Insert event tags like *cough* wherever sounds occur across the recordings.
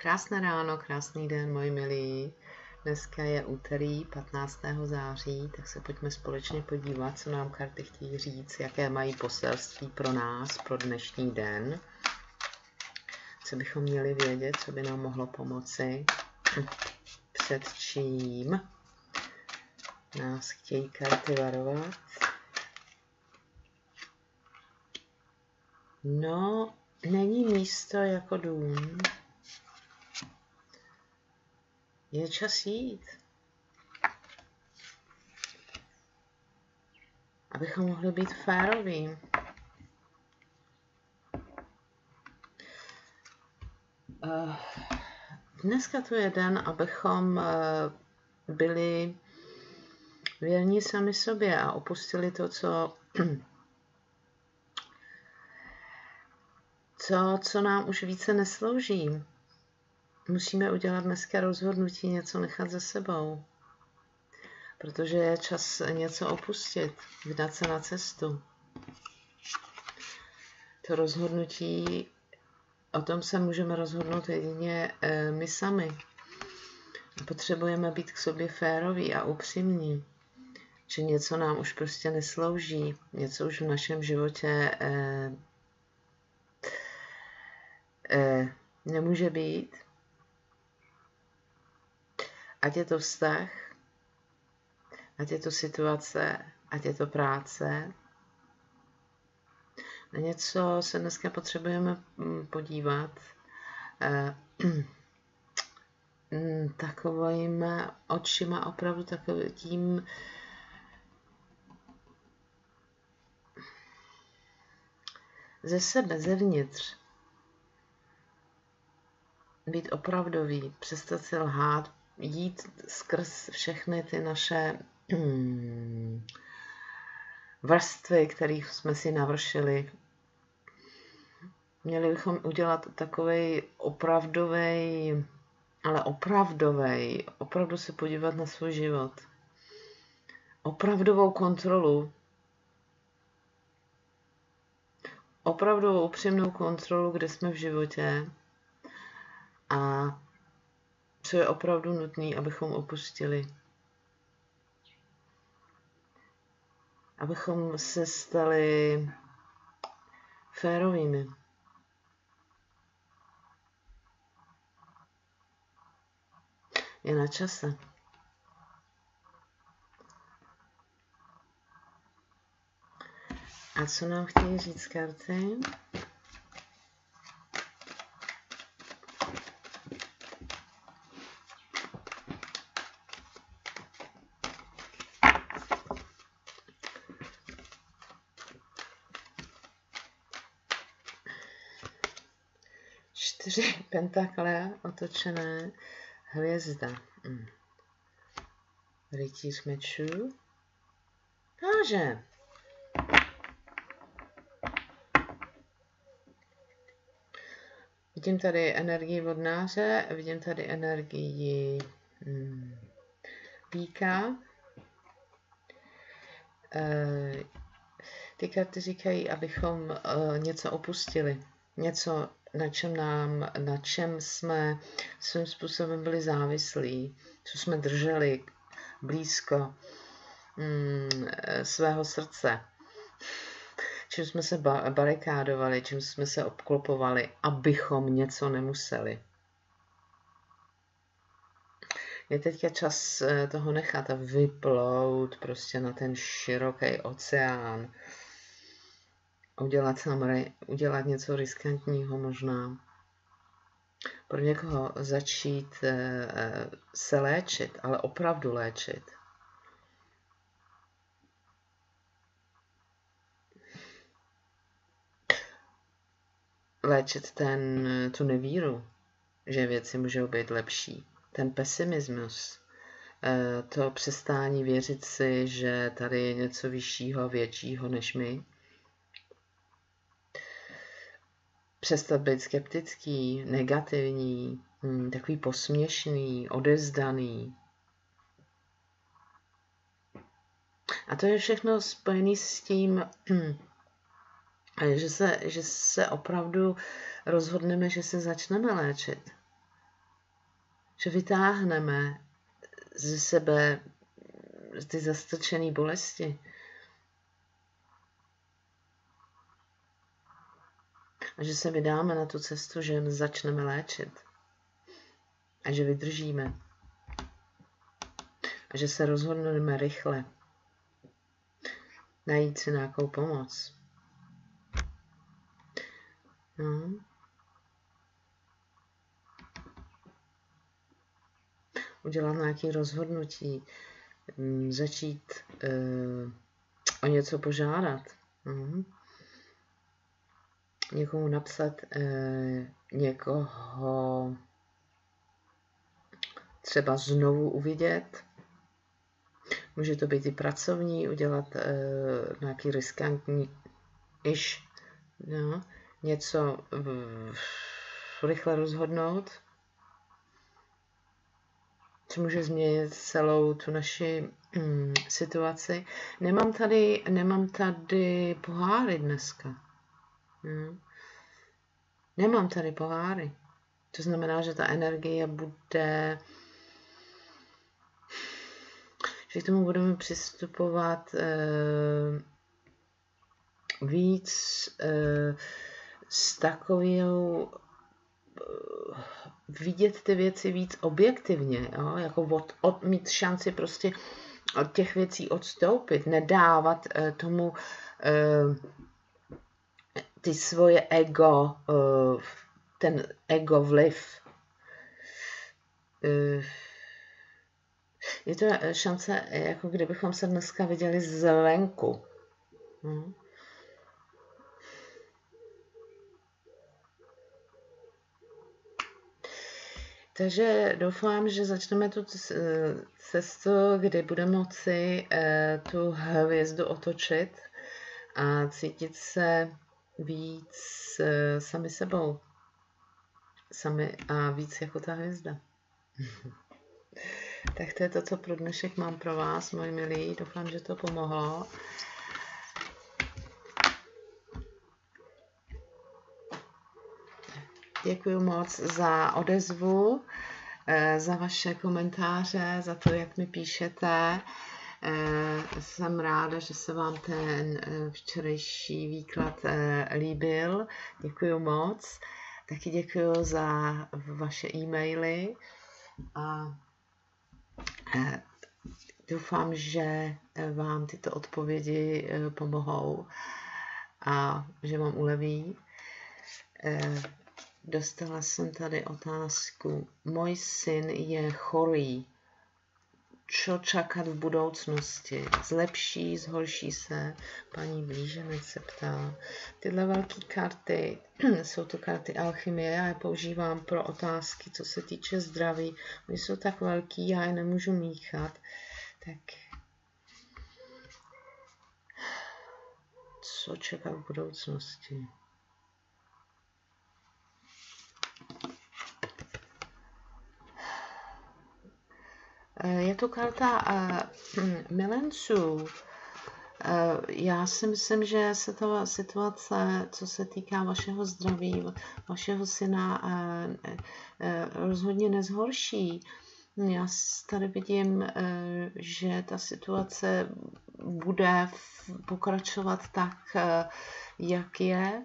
Krásné ráno, krásný den, moji milí. Dneska je úterý 15. září, tak se pojďme společně podívat, co nám karty chtějí říct, jaké mají poselství pro nás, pro dnešní den. Co bychom měli vědět, co by nám mohlo pomoci, před čím nás chtějí karty varovat. No, není místo jako dům. Je čas jít. Abychom mohli být féroví. Eh, dneska tu je den, abychom eh, byli věrní sami sobě a opustili to, co *clears throat* co, co nám už více neslouží. Musíme udělat dneska rozhodnutí něco nechat za sebou, protože je čas něco opustit, vydat se na cestu. To rozhodnutí, o tom se můžeme rozhodnout jedině eh, my sami. Potřebujeme být k sobě féroví a upřímní, že něco nám už prostě neslouží, něco už v našem životě eh, eh, nemůže být. Ať je to vztah, ať je to situace, ať je to práce. Na něco se dneska potřebujeme mm, podívat eh, mm, takovým očima, opravdu takovým ze sebe, zevnitř být opravdový, přestat si lhát, jít skrz všechny ty naše hmm, vrstvy, kterých jsme si navršili. Měli bychom udělat takový opravdový, ale opravdový, opravdu se podívat na svůj život. Opravdovou kontrolu. Opravdovou upřímnou kontrolu, kde jsme v životě a co je opravdu nutné, abychom opustili. Abychom se stali férovými. Je na čase. A co nám chtějí říct karty? Pentakle otočené hvězda. Hmm. Rytíř mečů. Takže. Vidím tady energii vodnáře, vidím tady energii hmm, píka. E, ty karty říkají, abychom e, něco opustili, něco na čem, nám, na čem jsme svým způsobem byli závislí, co jsme drželi blízko mm, svého srdce, čím jsme se barikádovali, čím jsme se obklopovali, abychom něco nemuseli. Je teďka čas eh, toho nechat a vyplout prostě na ten široký oceán, udělat, sam, udělat něco riskantního možná. Pro někoho začít eh, eh, se léčit, ale opravdu léčit. Léčit ten, tu nevíru, že věci můžou být lepší. Ten pesimismus, eh, to přestání věřit si, že tady je něco vyššího, většího než my přestat být skeptický, negativní, hm, takový posměšný, odezdaný. A to je všechno spojené s tím, hm, že se, že se opravdu rozhodneme, že se začneme léčit. že vytáhneme ze sebe ty zastrčené bolesti. A že se vydáme na tu cestu, že začneme léčit. A že vydržíme. A že se rozhodneme rychle najít si nějakou pomoc. No. Udělat nějaké rozhodnutí, mm, začít uh, o něco požádat. Uh. Někomu napsat uh, někoho třeba znovu uvidět. Může to být i pracovní, udělat uh, nějaký riskantní iž, no, něco uh, rychle rozhodnout, co může změnit celou tu naši um, situaci. Nemám tady, nemám tady poháry dneska. Hmm. Nemám tady poháry. To znamená, že ta energie bude že k tomu budeme přistupovat uh, víc uh, s takovou uh, vidět ty věci víc objektivně, jo? jako od, od, mít šanci prostě od těch věcí odstoupit, nedávat uh, tomu uh, ty svoje ego, uh, ten ego vliv. Uh, je to eh, šance, eh, jako kdybychom se dneska viděli zvenku. Hmm. Takže doufám, že začneme tu cestu, kdy budeme moci eh, tu hvězdu otočit a cítit se víc sami sebou. Sami a víc jako ta hvězda. *laughs* Tak to je to, co pro dnešek mám pro vás, moji milí. Doufám, že to pomohlo. Děkuji moc za odezvu, eh, za vaše komentáře, za to, jak mi píšete. Eh, jsem ráda, že se vám ten eh, včerejší výklad líbil. Děkuji moc. Taky děkuji za vaše e-maily. A Eh, doufám, že eh, vám tyto odpovědi eh, pomohou a že vám uleví. Dostala jsem tady otázku. Můj syn je chorý čo čakat v budoucnosti. Zlepší, zhorší se? Paní blíženec se ptá. Tyhle velké karty, *clears throat* jsou to karty alchymie, já je používám pro otázky, co se týče zdraví. Oni jsou tak velký, já je nemůžu míchat. Tak co čeká v budoucnosti? Je to karta uh, *clears throat* milenců. Uh, já si myslím, že se ta situace, co se týká vašeho zdraví, vašeho syna, rozhodně nezhorší. Já tady vidím, že ta situace bude pokračovat tak, jak je.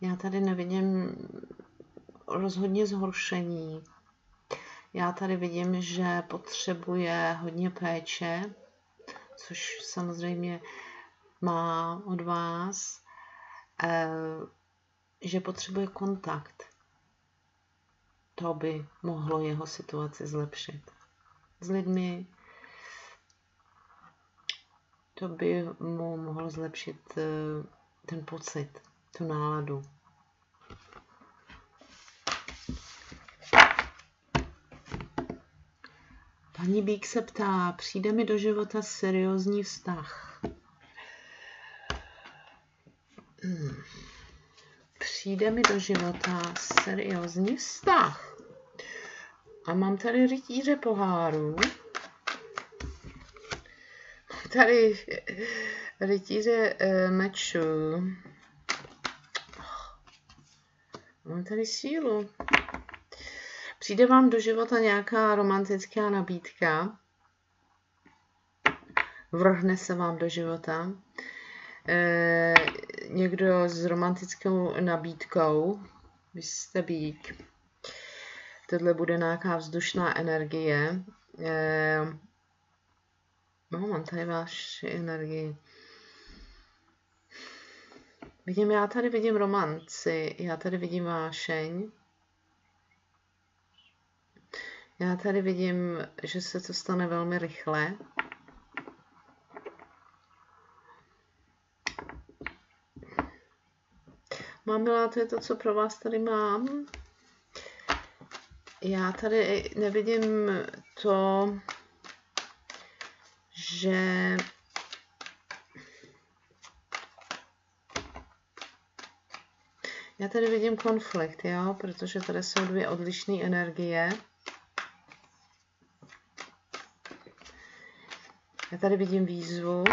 Já tady nevidím rozhodně zhoršení. Já tady vidím, že potřebuje hodně péče, což samozřejmě má od vás, eh, že potřebuje kontakt. To by mohlo jeho situaci zlepšit. S lidmi to by mu mohlo zlepšit eh, ten pocit, tu náladu. Paní Bík se ptá, přijde mi do života seriózní vztah. Hmm. Přijde mi do života seriózní vztah. A mám tady rytíře poháru. Mám tady rytíře uh, mečů. Mám tady sílu. Přijde vám do života nějaká romantická nabídka, vrhne se vám do života. E, někdo s romantickou nabídkou, vy jste bík, tohle bude nějaká vzdušná energie. E, no, mám tady vaši energii. Vidím, já tady vidím romanci, já tady vidím vášeň. Já tady vidím, že se to stane velmi rychle. Mám milá, to je to, co pro vás tady mám. Já tady nevidím to, že já tady vidím konflikt, jo, protože tady jsou dvě odlišné energie. Já tady vidím výzvu,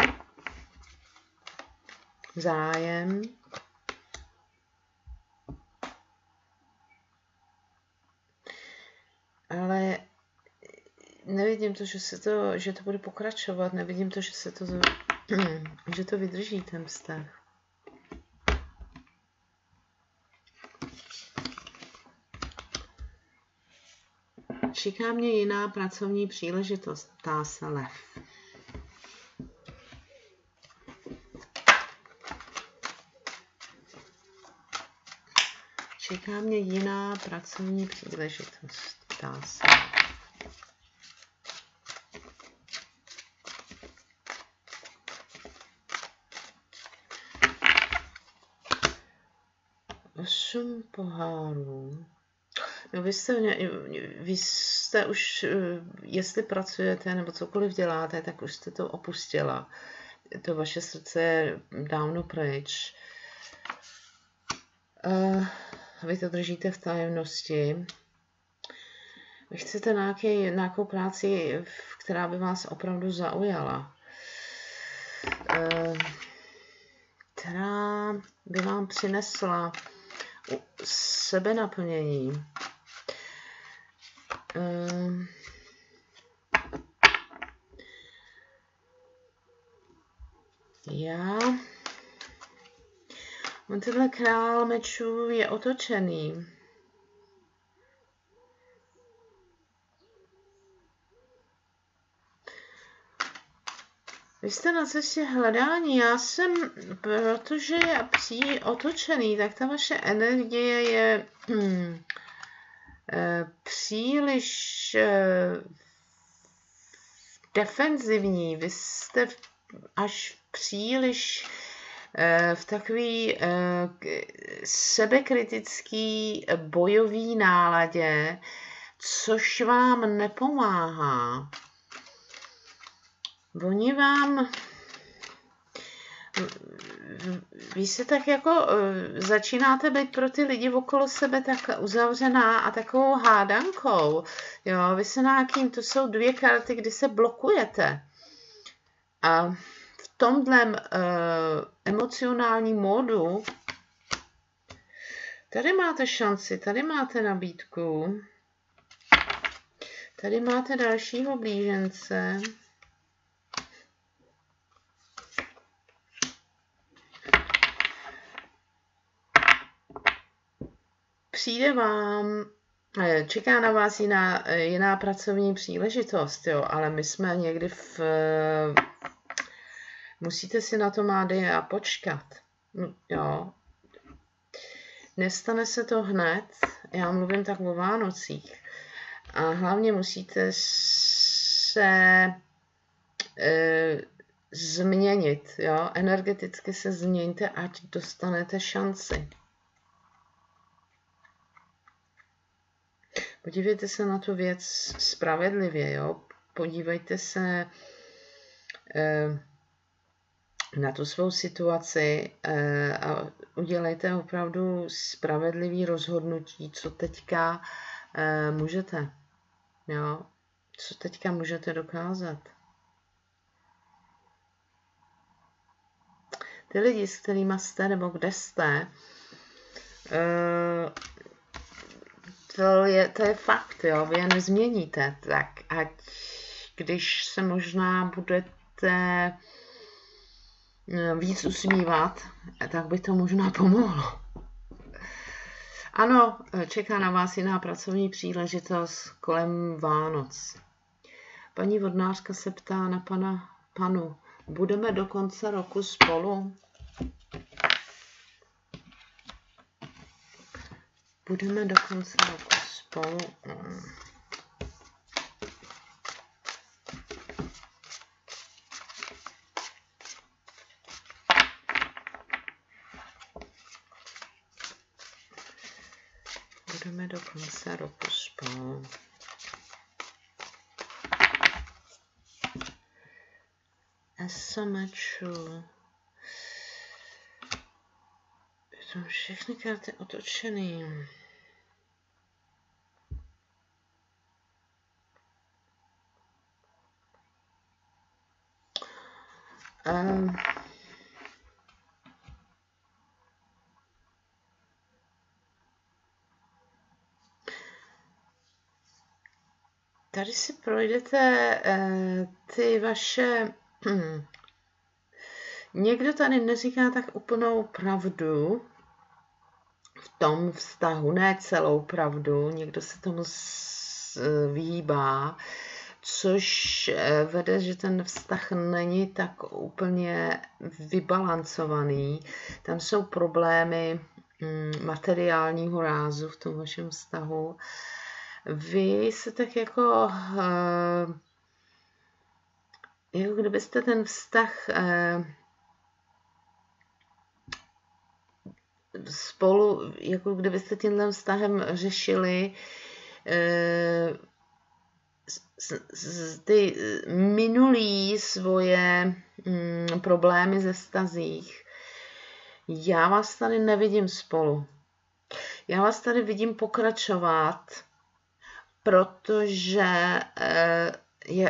zájem, ale nevidím to, že, se to, že to bude pokračovat, nevidím to, že se to, *clears throat* že to vydrží ten vztah. Čeká mě jiná pracovní příležitost, ptá se lev. Čeká mě jiná pracovní příležitost, ptá se. Osm pohárů. No vy jste, vy jste už, jestli pracujete nebo cokoliv děláte, tak už jste to opustila. To vaše srdce je dávno pryč. Uh, vy to držíte v tajemnosti. Vy chcete nějaký, nějakou práci, která by vás opravdu zaujala. Uh, která by vám přinesla sebenaplnění. Uh, já On tenhle král mečů je otočený. Vy jste na cestě hledání, já jsem, protože je pří otočený, tak ta vaše energie je hmm, příliš eh, defenzivní. Vy jste až příliš v takový eh, sebekritický bojový náladě, což vám nepomáhá. Oni vám vy se tak jako eh, začínáte být pro ty lidi okolo sebe tak uzavřená a takovou hádankou. Jo, vy se nějakým, to jsou dvě karty, kdy se blokujete. A tomhle uh, emocionálním módu tady máte šanci, tady máte nabídku, tady máte dalšího blížence. Přijde vám eh, Čeká na vás jiná, eh, jiná pracovní příležitost, jo, ale my jsme někdy v Musíte si na to a počkat. No, jo. Nestane se to hned, já mluvím tak o Vánocích. A hlavně musíte se e, změnit, jo? energeticky se změňte, ať dostanete šanci. Podívejte se na tu věc spravedlivě, jo? podívejte se, e, na tu svou situaci eh, a udělejte opravdu spravedlivý rozhodnutí, co teďka eh, můžete. Jo? Co teďka můžete dokázat. Ty lidi, s kterými jste nebo kde jste, eh, to je, to je fakt, jo, vy je nezměníte, tak ať když se možná budete víc usmívat, tak by to možná pomohlo. Ano, čeká na vás jiná pracovní příležitost kolem Vánoc. Paní vodnářka se ptá na pana panu, budeme do konce roku spolu? Budeme do konce roku spolu. Do konce roku spolu. SMču. Jsou všechny karty otočený. Tady si projdete uh, ty vaše... *clears throat* Někdo tady neříká tak úplnou pravdu v tom vztahu, ne celou pravdu, někdo se tomu vyhýbá, což eh, vede, že ten vztah není tak úplně vybalancovaný. Tam jsou problémy mm, materiálního rázu v tom vašem vztahu. Vy se tak jako, eh, jako kdybyste ten vztah eh, spolu, jako kdybyste tímhle vztahem řešili ty minulý svoje mm, problémy ze stazích. Já vás tady nevidím spolu. Já vás tady vidím pokračovat, protože eh,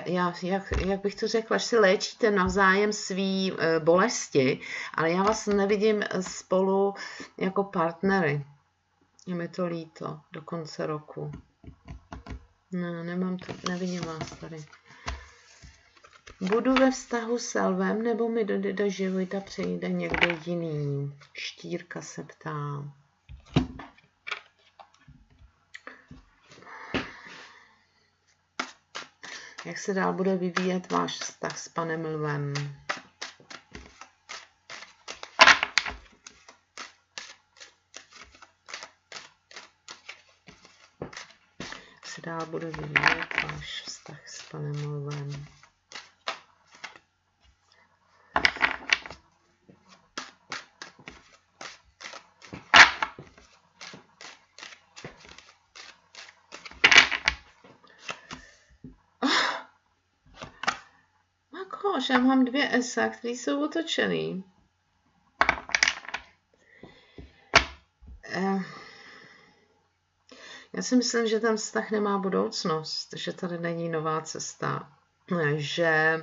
já, jak, jak bych to řekla, že si léčíte navzájem svý eh, bolesti, ale já vás nevidím spolu jako partnery. Je mi to líto do konce roku. Ne, nemám to, nevidím vás tady. Budu ve vztahu s Elvem, nebo mi do, do života přijde někdo jiný? Štírka se ptá. Jak se dál bude vyvíjet váš vztah s panem Lvem? dál bude vyvíjet váš vztah s panem Lvem. Já mám dvě esa, které jsou otočený. Já si myslím, že ten vztah nemá budoucnost, že tady není nová cesta, že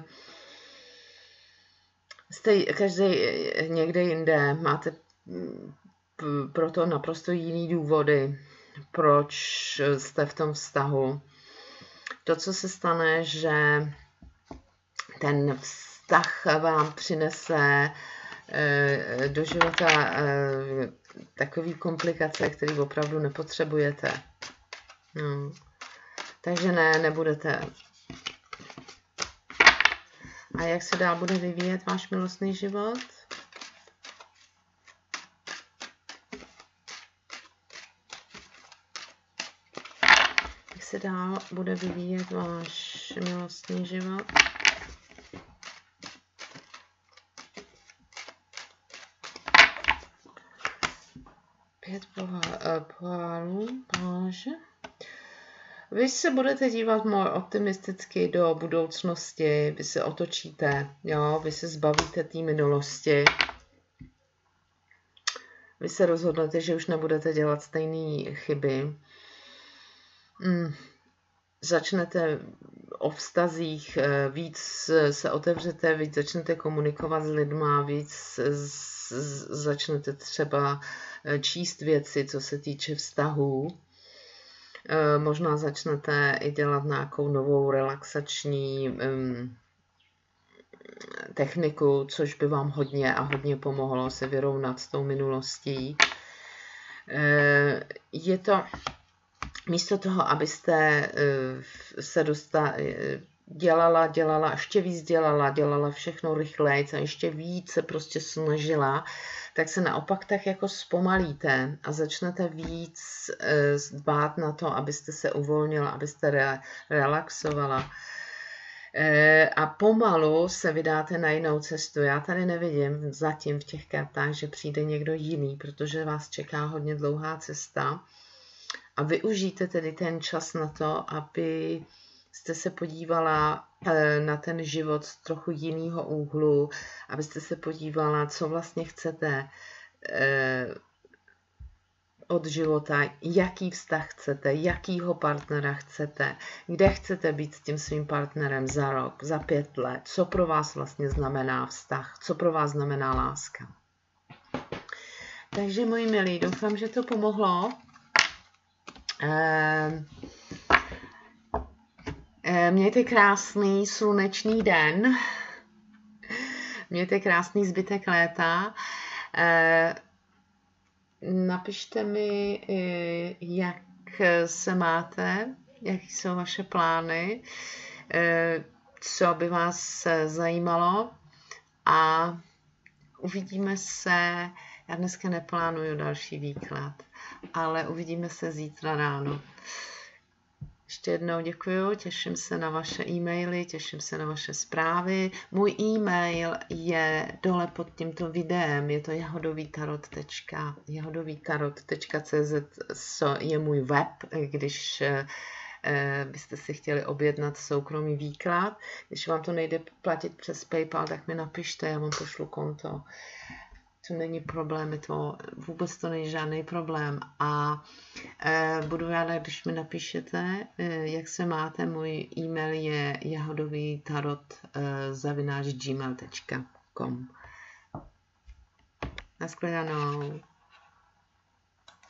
jste každý někde jinde, máte proto naprosto jiný důvody, proč jste v tom vztahu. To, co se stane, že ten vztah vám přinese eh, do života eh, takové komplikace, které opravdu nepotřebujete. No. Takže ne, nebudete. A jak se dál bude vyvíjet váš milostný život? Jak se dál bude vyvíjet váš milostný život? Pět pohálů, páže. Vy se budete dívat moc optimisticky do budoucnosti, vy se otočíte, jo, vy se zbavíte té minulosti. Vy se rozhodnete, že už nebudete dělat stejné chyby. Hmm. Začnete o vztazích, eh, víc se otevřete, víc začnete komunikovat s lidma, víc začnete třeba eh, číst věci, co se týče vztahů Eh, možná začnete i dělat nějakou novou relaxační techniku, což by vám hodně a hodně pomohlo se vyrovnat s tou minulostí. Eh, je to místo toho, abyste eh, se dostali, dělala, dělala, ještě víc dělala, dělala všechno rychleji a ještě víc se prostě snažila, tak se naopak tak jako zpomalíte a začnete víc e, dbát na to, abyste se uvolnila, abyste re, relaxovala. E, a pomalu se vydáte na jinou cestu. Já tady nevidím zatím v těch kartách, že přijde někdo jiný, protože vás čeká hodně dlouhá cesta. A využijte tedy ten čas na to, aby jste se podívala eh, na ten život z trochu jiného úhlu, abyste se podívala, co vlastně chcete eh, od života, jaký vztah chcete, jakýho partnera chcete, kde chcete být s tím svým partnerem za rok, za pět let, co pro vás vlastně znamená vztah, co pro vás znamená láska. Takže, moji milí, doufám, že to pomohlo. Eh, mějte krásný slunečný den. Mějte krásný zbytek léta. Eh, napište mi, eh, jak se máte, jaký jsou vaše plány, co by vás zajímalo a uvidíme se. Já dneska neplánuju další výklad, ale uvidíme se zítra ráno. Ještě jednou děkuji, těším se na vaše e-maily, těším se na vaše zprávy. Můj e-mail je dole pod tímto videem, je to jahodovítarot.cz, je můj web, když eh, byste si chtěli objednat soukromý výklad. Když vám to nejde platit přes PayPal, tak mi napište, já vám pošlu konto to není problém, je to, vůbec to není žádný problém. A e, budu ráda, když mi napíšete, e, jak se máte, můj e-mail je jahodový tarot e, zavináč gmail.com Naschledanou.